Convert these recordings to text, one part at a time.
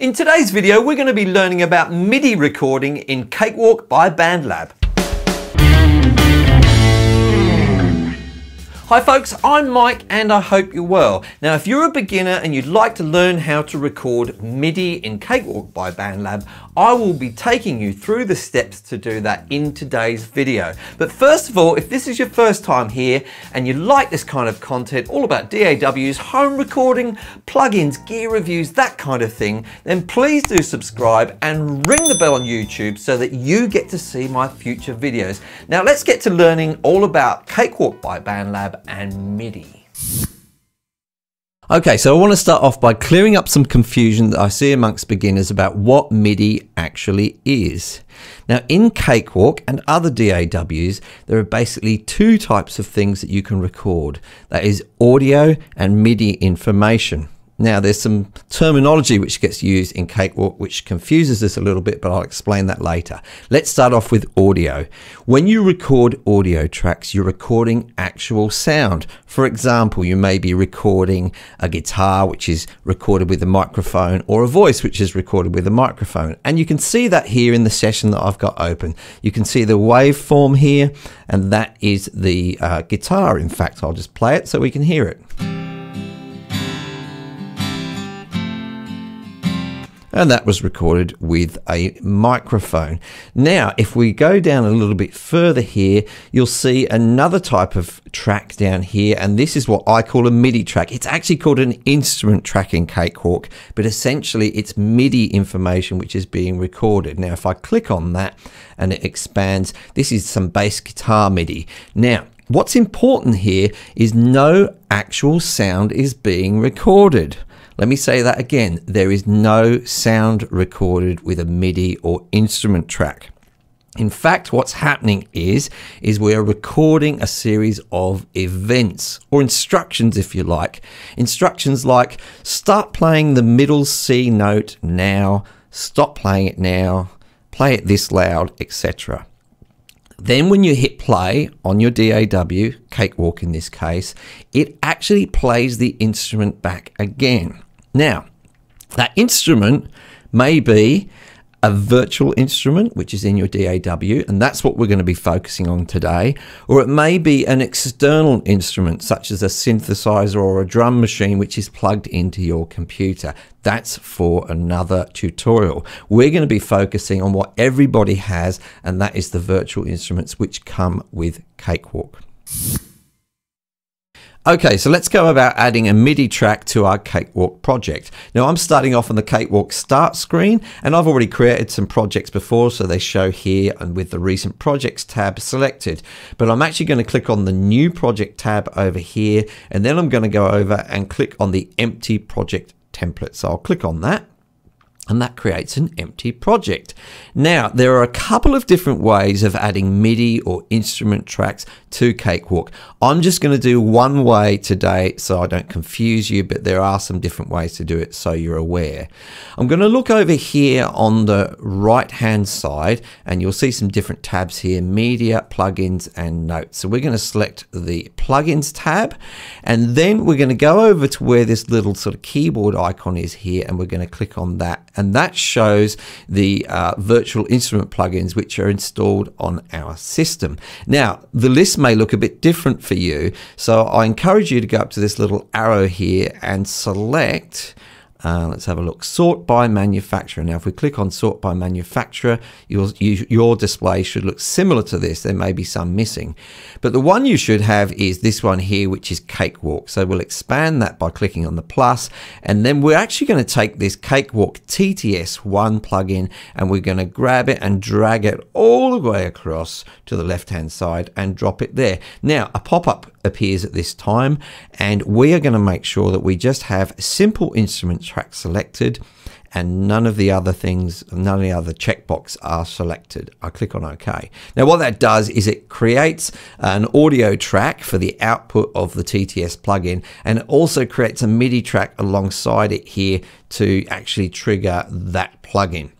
In today's video, we're going to be learning about MIDI recording in Cakewalk by BandLab. Hi folks, I'm Mike and I hope you're well. Now if you're a beginner and you'd like to learn how to record MIDI in Cakewalk by BandLab, I will be taking you through the steps to do that in today's video. But first of all, if this is your first time here and you like this kind of content, all about DAWs, home recording, plugins, gear reviews, that kind of thing, then please do subscribe and ring the bell on YouTube so that you get to see my future videos. Now let's get to learning all about Cakewalk by BandLab and MIDI. Okay, so I want to start off by clearing up some confusion that I see amongst beginners about what MIDI actually is. Now, in Cakewalk and other DAWs, there are basically two types of things that you can record. That is audio and MIDI information. Now, there's some terminology which gets used in Cakewalk which confuses us a little bit, but I'll explain that later. Let's start off with audio. When you record audio tracks, you're recording actual sound. For example, you may be recording a guitar which is recorded with a microphone or a voice which is recorded with a microphone. And you can see that here in the session that I've got open. You can see the waveform here, and that is the uh, guitar. In fact, I'll just play it so we can hear it. And that was recorded with a microphone. Now, if we go down a little bit further here, you'll see another type of track down here, and this is what I call a MIDI track. It's actually called an instrument track in Cakewalk, but essentially it's MIDI information which is being recorded. Now, if I click on that and it expands, this is some bass guitar MIDI. Now, What's important here is no actual sound is being recorded. Let me say that again. There is no sound recorded with a MIDI or instrument track. In fact, what's happening is, is we are recording a series of events or instructions, if you like. Instructions like start playing the middle C note now, stop playing it now, play it this loud, etc. Then when you hit play on your DAW, Cakewalk in this case, it actually plays the instrument back again. Now, that instrument may be a virtual instrument, which is in your DAW, and that's what we're going to be focusing on today. Or it may be an external instrument, such as a synthesizer or a drum machine, which is plugged into your computer. That's for another tutorial. We're going to be focusing on what everybody has, and that is the virtual instruments which come with Cakewalk. Okay, so let's go about adding a MIDI track to our Cakewalk project. Now I'm starting off on the Cakewalk start screen and I've already created some projects before so they show here and with the recent projects tab selected. But I'm actually going to click on the new project tab over here and then I'm going to go over and click on the empty project template. So I'll click on that and that creates an empty project. Now, there are a couple of different ways of adding MIDI or instrument tracks to Cakewalk. I'm just going to do one way today so I don't confuse you, but there are some different ways to do it so you're aware. I'm going to look over here on the right hand side and you'll see some different tabs here, media, plugins and notes. So we're going to select the plugins tab and then we're going to go over to where this little sort of keyboard icon is here and we're going to click on that and that shows the uh, virtual instrument plugins which are installed on our system. Now, the list may look a bit different for you, so I encourage you to go up to this little arrow here and select uh, let's have a look. Sort by manufacturer. Now, if we click on sort by manufacturer, your, your display should look similar to this. There may be some missing. But the one you should have is this one here, which is Cakewalk. So we'll expand that by clicking on the plus, And then we're actually going to take this Cakewalk TTS1 plugin and we're going to grab it and drag it all the way across to the left-hand side and drop it there. Now, a pop-up appears at this time and we are going to make sure that we just have simple instrument track selected and none of the other things, none of the other checkbox are selected. I click on OK. Now what that does is it creates an audio track for the output of the TTS plugin and it also creates a MIDI track alongside it here to actually trigger that plugin.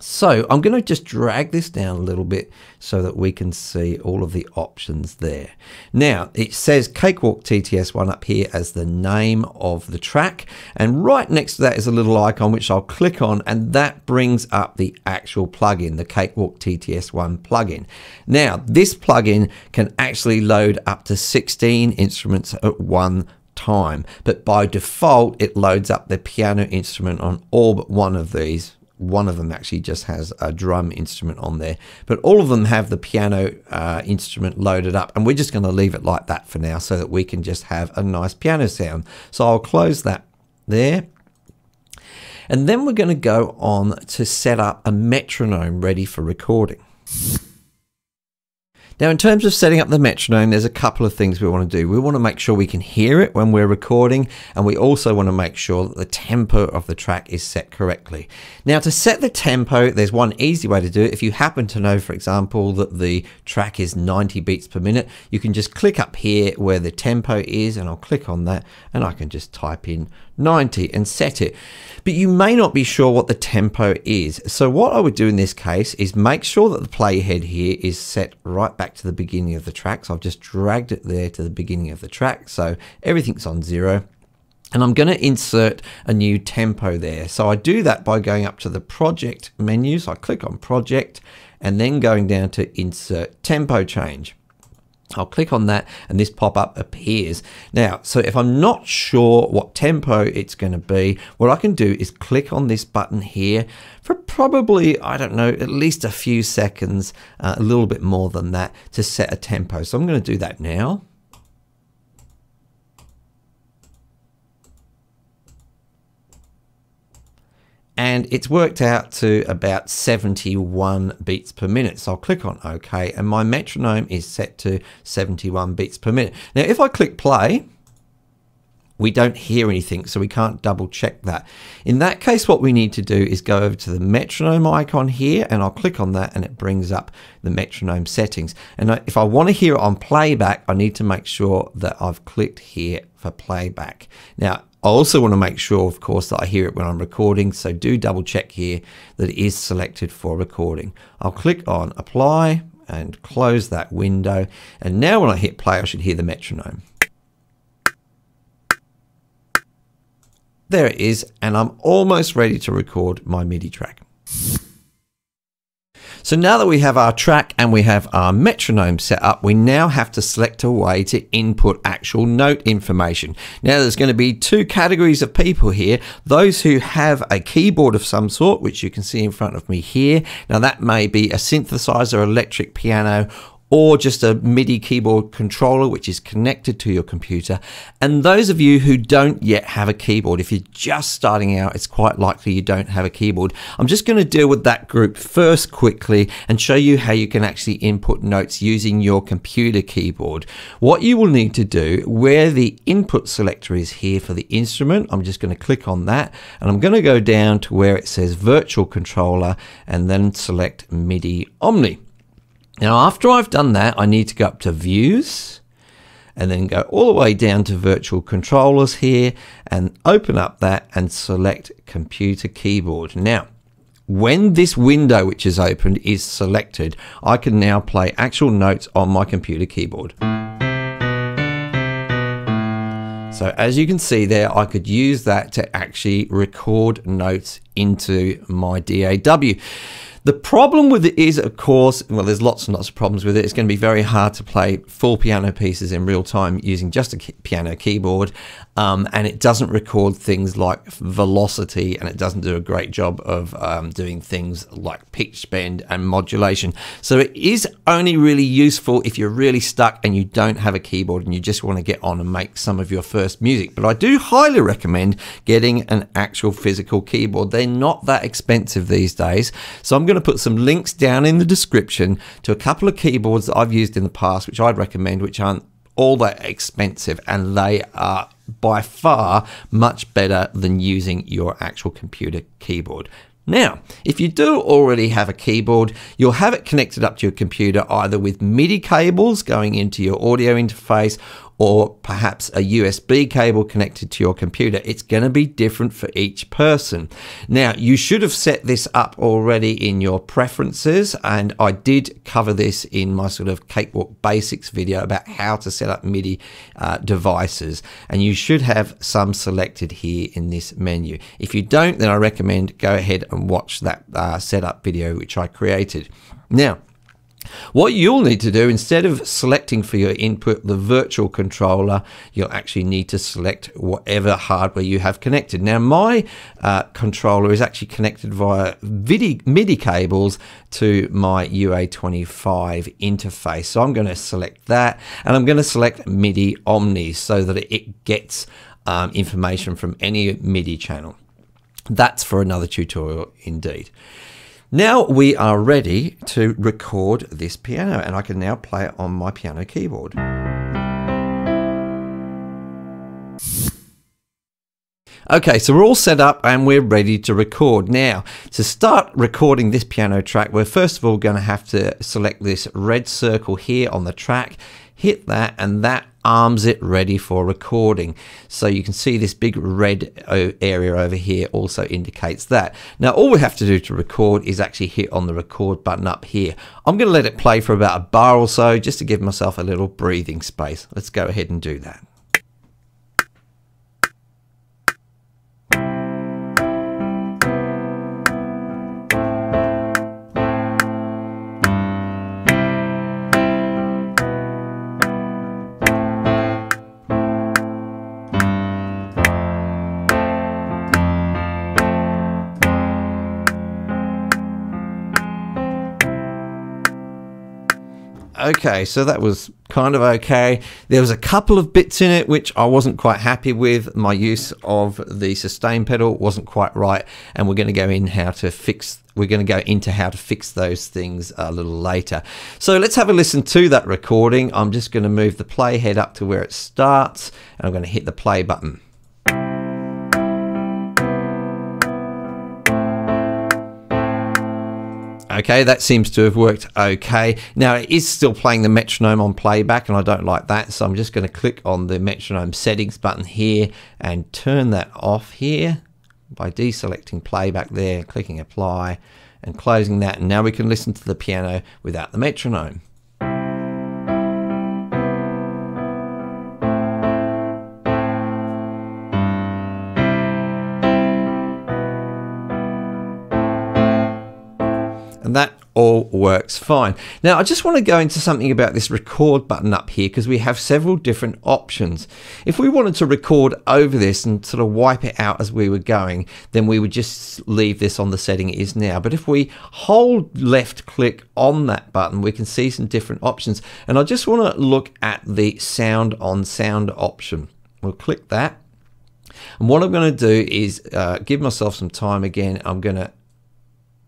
So I'm going to just drag this down a little bit so that we can see all of the options there. Now it says Cakewalk TTS1 up here as the name of the track and right next to that is a little icon which I'll click on and that brings up the actual plugin, the Cakewalk TTS1 plugin. Now this plugin can actually load up to 16 instruments at one time but by default it loads up the piano instrument on all but one of these one of them actually just has a drum instrument on there, but all of them have the piano uh, instrument loaded up, and we're just going to leave it like that for now so that we can just have a nice piano sound. So I'll close that there. And then we're going to go on to set up a metronome ready for recording. Now, in terms of setting up the metronome, there's a couple of things we want to do. We want to make sure we can hear it when we're recording, and we also want to make sure that the tempo of the track is set correctly. Now, to set the tempo, there's one easy way to do it. If you happen to know, for example, that the track is 90 beats per minute, you can just click up here where the tempo is, and I'll click on that, and I can just type in 90 and set it. But you may not be sure what the tempo is. So what I would do in this case is make sure that the playhead here is set right back to the beginning of the track. So I've just dragged it there to the beginning of the track. So everything's on zero. And I'm going to insert a new tempo there. So I do that by going up to the project menu. So I click on project and then going down to insert tempo change. I'll click on that and this pop-up appears. Now, so if I'm not sure what tempo it's going to be, what I can do is click on this button here for probably, I don't know, at least a few seconds, uh, a little bit more than that to set a tempo. So I'm going to do that now. And it's worked out to about 71 beats per minute. So I'll click on OK and my metronome is set to 71 beats per minute. Now if I click play, we don't hear anything, so we can't double check that. In that case, what we need to do is go over to the metronome icon here, and I'll click on that, and it brings up the metronome settings. And if I want to hear it on playback, I need to make sure that I've clicked here for playback. Now, I also want to make sure, of course, that I hear it when I'm recording. So do double check here that it is selected for recording. I'll click on apply and close that window. And now when I hit play, I should hear the metronome. There it is. And I'm almost ready to record my MIDI track. So now that we have our track and we have our metronome set up, we now have to select a way to input actual note information. Now there's going to be two categories of people here. Those who have a keyboard of some sort, which you can see in front of me here. Now that may be a synthesizer, electric piano, or just a MIDI keyboard controller which is connected to your computer. And those of you who don't yet have a keyboard, if you're just starting out, it's quite likely you don't have a keyboard. I'm just going to deal with that group first quickly and show you how you can actually input notes using your computer keyboard. What you will need to do, where the input selector is here for the instrument, I'm just going to click on that and I'm going to go down to where it says virtual controller and then select MIDI Omni. Now, after I've done that, I need to go up to views and then go all the way down to virtual controllers here and open up that and select computer keyboard. Now, when this window which is opened is selected, I can now play actual notes on my computer keyboard. So as you can see there, I could use that to actually record notes into my DAW. The problem with it is, of course, well, there's lots and lots of problems with it. It's going to be very hard to play full piano pieces in real time using just a piano keyboard. Um, and it doesn't record things like velocity and it doesn't do a great job of um, doing things like pitch bend and modulation. So it is only really useful if you're really stuck and you don't have a keyboard and you just want to get on and make some of your first music. But I do highly recommend getting an actual physical keyboard. They're not that expensive these days. So I'm going to put some links down in the description to a couple of keyboards that I've used in the past, which I'd recommend, which aren't all that expensive and they are by far much better than using your actual computer keyboard. Now, if you do already have a keyboard, you'll have it connected up to your computer either with MIDI cables going into your audio interface or perhaps a USB cable connected to your computer. It's going to be different for each person. Now, you should have set this up already in your preferences, and I did cover this in my sort of Cakewalk Basics video about how to set up MIDI uh, devices, and you should have some selected here in this menu. If you don't, then I recommend go ahead and watch that uh, setup video which I created. Now, what you'll need to do, instead of selecting for your input the virtual controller, you'll actually need to select whatever hardware you have connected. Now, my uh, controller is actually connected via MIDI cables to my UA25 interface. So I'm going to select that and I'm going to select MIDI Omni so that it gets um, information from any MIDI channel. That's for another tutorial indeed. Now we are ready to record this piano and I can now play it on my piano keyboard. Okay, so we're all set up and we're ready to record. Now, to start recording this piano track, we're first of all going to have to select this red circle here on the track, hit that, and that arms it ready for recording. So you can see this big red uh, area over here also indicates that. Now all we have to do to record is actually hit on the record button up here. I'm going to let it play for about a bar or so just to give myself a little breathing space. Let's go ahead and do that. Okay, so that was kind of okay. There was a couple of bits in it which I wasn't quite happy with. My use of the sustain pedal wasn't quite right, and we're going to go in how to fix. We're going to go into how to fix those things a little later. So let's have a listen to that recording. I'm just going to move the play head up to where it starts, and I'm going to hit the play button. Okay, that seems to have worked okay. Now it is still playing the metronome on playback and I don't like that. So I'm just going to click on the metronome settings button here and turn that off here by deselecting playback there, clicking apply and closing that. And now we can listen to the piano without the metronome. That all works fine. Now I just want to go into something about this record button up here because we have several different options. If we wanted to record over this and sort of wipe it out as we were going, then we would just leave this on the setting it is now. But if we hold left click on that button, we can see some different options. And I just want to look at the sound on sound option. We'll click that. And what I'm going to do is uh, give myself some time again. I'm going to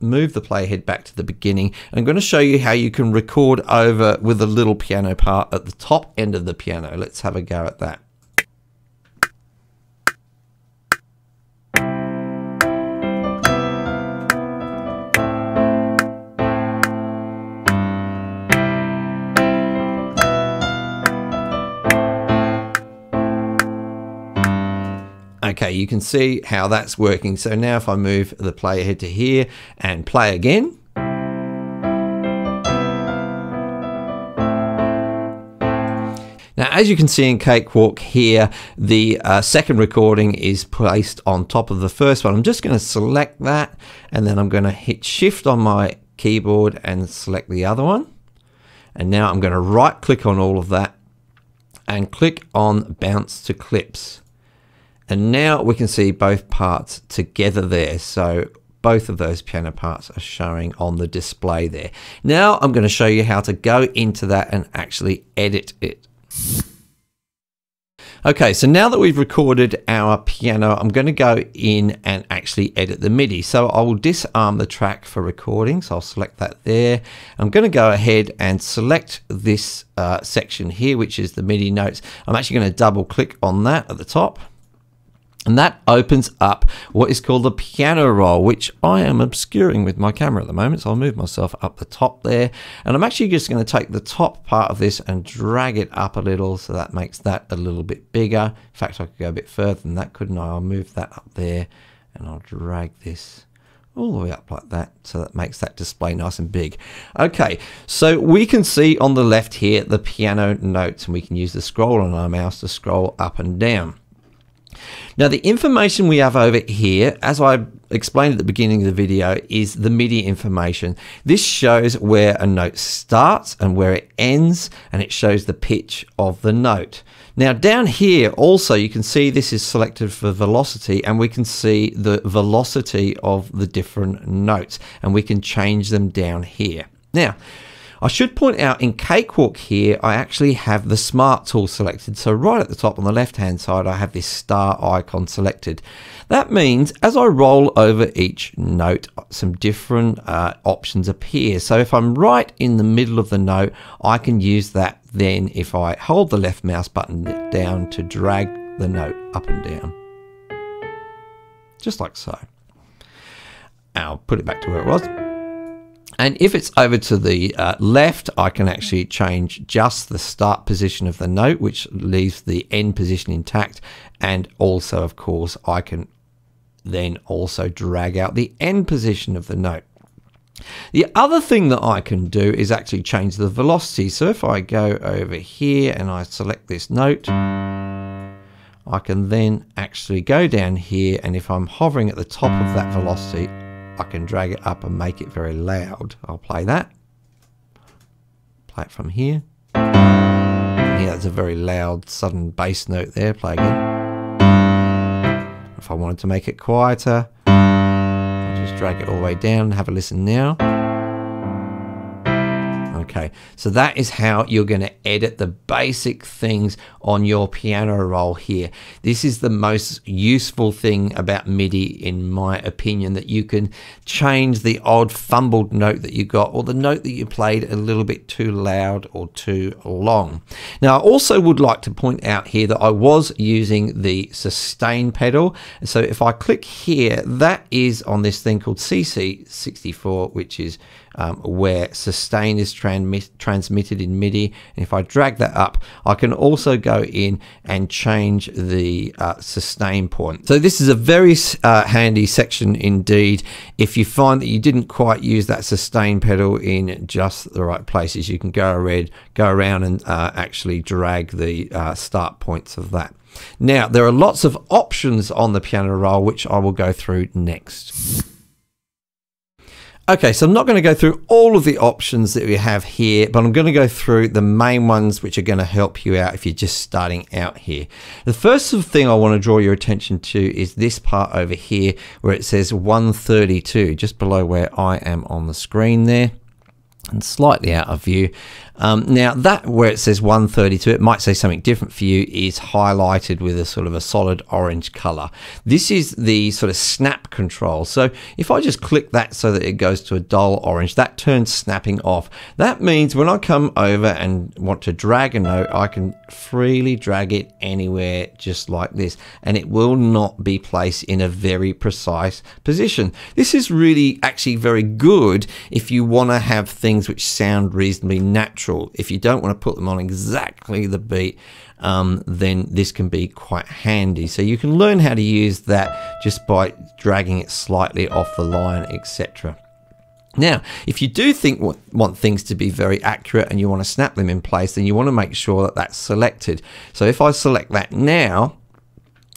move the playhead back to the beginning. I'm going to show you how you can record over with a little piano part at the top end of the piano. Let's have a go at that. Okay, you can see how that's working. So now if I move the player head to here and play again, Now, as you can see in Cakewalk here, the uh, second recording is placed on top of the first one. I'm just going to select that and then I'm going to hit shift on my keyboard and select the other one. And now I'm going to right click on all of that and click on bounce to clips. And now we can see both parts together there. So both of those piano parts are showing on the display there. Now I'm going to show you how to go into that and actually edit it. Okay, so now that we've recorded our piano, I'm going to go in and actually edit the MIDI. So I will disarm the track for recording. So I'll select that there. I'm going to go ahead and select this uh, section here, which is the MIDI notes. I'm actually going to double click on that at the top And that opens up what is called the piano roll, which I am obscuring with my camera at the moment. So I'll move myself up the top there. And I'm actually just going to take the top part of this and drag it up a little. So that makes that a little bit bigger. In fact, I could go a bit further than that, couldn't I? I'll move that up there and I'll drag this all the way up like that so that makes that display nice and big okay so we can see on the left here the piano notes and we can use the scroll on our mouse to scroll up and down now the information we have over here, as I explained at the beginning of the video, is the MIDI information. This shows where a note starts and where it ends, and it shows the pitch of the note. Now down here also you can see this is selected for velocity and we can see the velocity of the different notes and we can change them down here. Now I should point out in Cakewalk here, I actually have the Smart tool selected. So right at the top on the left hand side, I have this star icon selected. That means as I roll over each note, some different uh, options appear. So if I'm right in the middle of the note, I can use that then if I hold the left mouse button down to drag the note up and down. Just like so. I'll put it back to where it was. And if it's over to the uh, left, I can actually change just the start position of the note, which leaves the end position intact. And also, of course, I can then also drag out the end position of the note. The other thing that I can do is actually change the velocity. So if I go over here and I select this note, I can then actually go down here and if I'm hovering at the top of that velocity, I can drag it up and make it very loud. I'll play that. Play it from here. Yeah, that's a very loud, sudden bass note there. Play again. If I wanted to make it quieter, I'll just drag it all the way down. And have a listen now. Okay, so that is how you're going to edit the basic things on your piano roll here. This is the most useful thing about MIDI in my opinion that you can change the odd fumbled note that you got or the note that you played a little bit too loud or too long. Now I also would like to point out here that I was using the sustain pedal. So if I click here, that is on this thing called CC64 which is um, where sustain is transmit, transmitted in MIDI. And if I drag that up, I can also go in and change the uh, sustain point. So this is a very uh, handy section indeed. If you find that you didn't quite use that sustain pedal in just the right places, you can go around, go around and uh, actually drag the uh, start points of that. Now, there are lots of options on the piano roll, which I will go through next. Okay, so I'm not going to go through all of the options that we have here, but I'm going to go through the main ones which are going to help you out if you're just starting out here. The first thing I want to draw your attention to is this part over here where it says 132, just below where I am on the screen there and slightly out of view. Um, now that where it says 132, it might say something different for you, is highlighted with a sort of a solid orange color. This is the sort of snap control. So if I just click that so that it goes to a dull orange, that turns snapping off. That means when I come over and want to drag a note, I can freely drag it anywhere just like this, and it will not be placed in a very precise position. This is really actually very good if you want to have things which sound reasonably natural natural. If you don't want to put them on exactly the beat, um, then this can be quite handy. So you can learn how to use that just by dragging it slightly off the line, etc. Now, if you do think want things to be very accurate and you want to snap them in place, then you want to make sure that that's selected. So if I select that now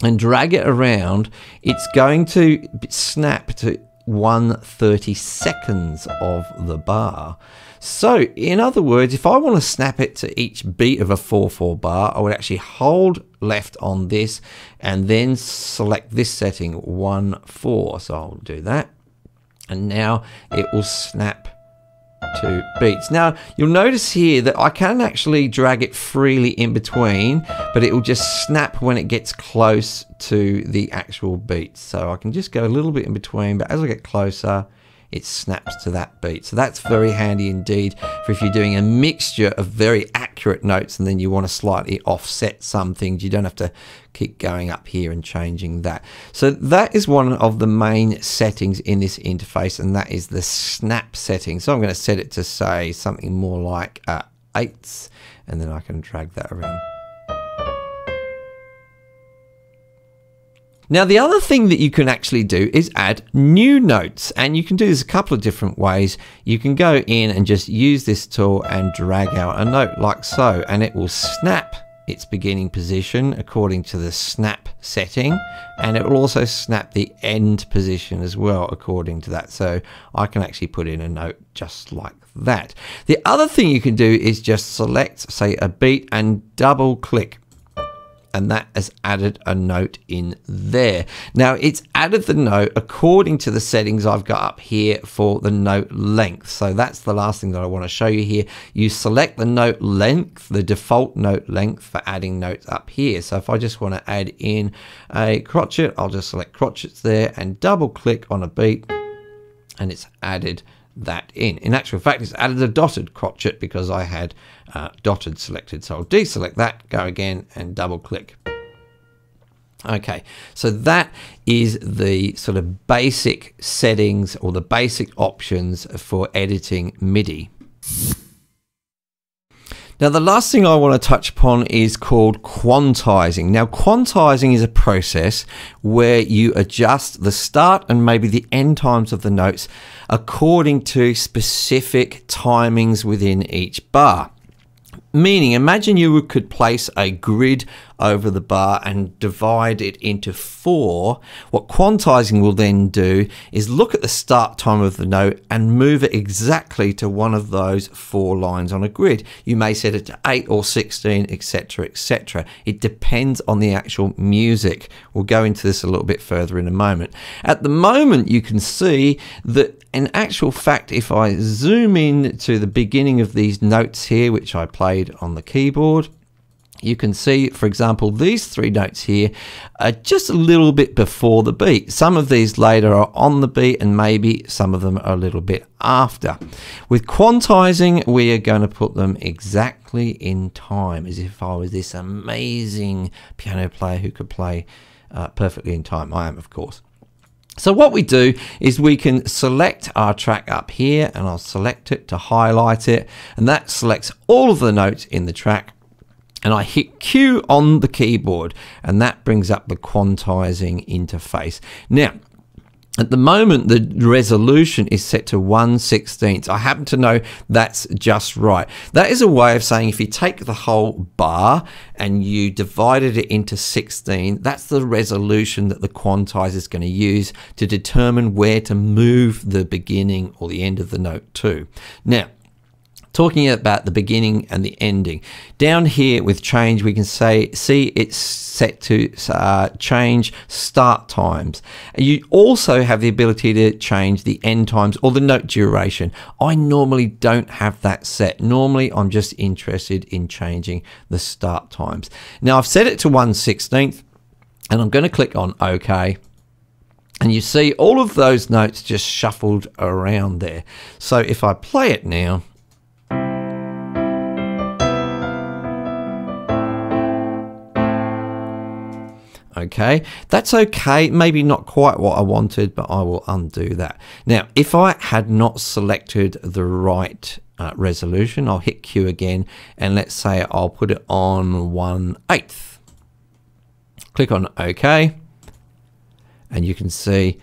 and drag it around, it's going to snap to 1 seconds of the bar. So, in other words, if I want to snap it to each beat of a 4-4 bar, I would actually hold left on this and then select this setting 1-4. So I'll do that. And now it will snap to beats. Now, you'll notice here that I can actually drag it freely in between, but it will just snap when it gets close to the actual beats. So I can just go a little bit in between, but as I get closer, it snaps to that beat. So that's very handy indeed for if you're doing a mixture of very accurate notes and then you want to slightly offset some things. You don't have to keep going up here and changing that. So that is one of the main settings in this interface and that is the snap setting. So I'm going to set it to say something more like uh, eighths and then I can drag that around. Now, the other thing that you can actually do is add new notes, and you can do this a couple of different ways. You can go in and just use this tool and drag out a note like so, and it will snap its beginning position according to the snap setting, and it will also snap the end position as well according to that. So I can actually put in a note just like that. The other thing you can do is just select, say, a beat and double click and that has added a note in there. Now it's added the note according to the settings I've got up here for the note length. So that's the last thing that I want to show you here. You select the note length, the default note length for adding notes up here. So if I just want to add in a crotchet, I'll just select crotchets there and double click on a beat and it's added that in. In actual fact, it's added a dotted crotchet because I had uh, dotted selected. So I'll deselect that, go again and double click. Okay, so that is the sort of basic settings or the basic options for editing MIDI. Now, the last thing I want to touch upon is called quantizing. Now, quantizing is a process where you adjust the start and maybe the end times of the notes according to specific timings within each bar. Meaning, imagine you could place a grid over the bar and divide it into four. What quantizing will then do is look at the start time of the note and move it exactly to one of those four lines on a grid. You may set it to 8 or 16, etc., etc. It depends on the actual music. We'll go into this a little bit further in a moment. At the moment, you can see that in actual fact, if I zoom in to the beginning of these notes here, which I played on the keyboard, you can see, for example, these three notes here are just a little bit before the beat. Some of these later are on the beat and maybe some of them are a little bit after. With quantizing, we are going to put them exactly in time as if I was this amazing piano player who could play uh, perfectly in time. I am, of course. So what we do is we can select our track up here and I'll select it to highlight it and that selects all of the notes in the track and I hit Q on the keyboard and that brings up the quantizing interface. Now at the moment, the resolution is set to 1 16th. I happen to know that's just right. That is a way of saying if you take the whole bar and you divided it into 16, that's the resolution that the quantizer is going to use to determine where to move the beginning or the end of the note to. Now, talking about the beginning and the ending. Down here with change, we can say, see it's set to uh, change start times. You also have the ability to change the end times or the note duration. I normally don't have that set. Normally, I'm just interested in changing the start times. Now, I've set it to 1 16th and I'm going to click on OK. And you see all of those notes just shuffled around there. So if I play it now, okay? That's okay maybe not quite what I wanted but I will undo that. Now if I had not selected the right uh, resolution I'll hit Q again and let's say I'll put it on 1 8th click on OK and you can see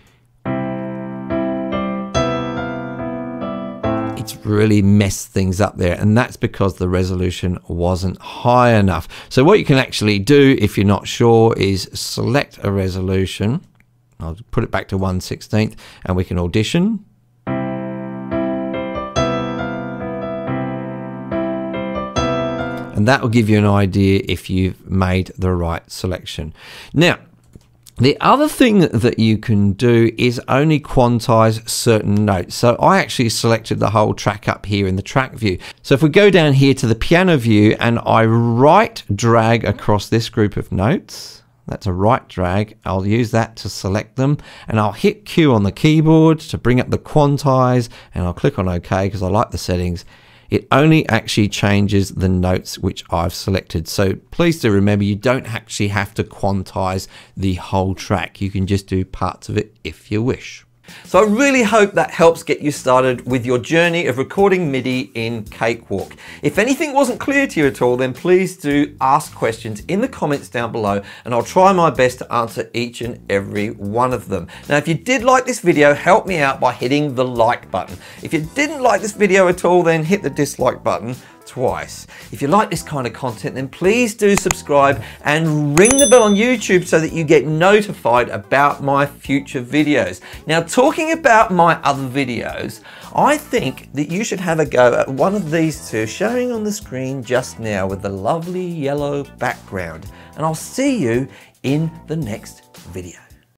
it's really messed things up there and that's because the resolution wasn't high enough. So what you can actually do if you're not sure is select a resolution. I'll put it back to 1 16th and we can audition. And that will give you an idea if you've made the right selection. Now, the other thing that you can do is only quantize certain notes. So I actually selected the whole track up here in the track view. So if we go down here to the piano view and I right drag across this group of notes, That's a right drag. I'll use that to select them and I'll hit Q on the keyboard to bring up the quantize and I'll click on OK because I like the settings. It only actually changes the notes which I've selected. So please do remember you don't actually have to quantize the whole track. You can just do parts of it if you wish. So I really hope that helps get you started with your journey of recording MIDI in Cakewalk. If anything wasn't clear to you at all, then please do ask questions in the comments down below and I'll try my best to answer each and every one of them. Now, if you did like this video, help me out by hitting the like button. If you didn't like this video at all, then hit the dislike button twice. If you like this kind of content, then please do subscribe and ring the bell on YouTube so that you get notified about my future videos. Now, talking about my other videos, I think that you should have a go at one of these two showing on the screen just now with the lovely yellow background. And I'll see you in the next video.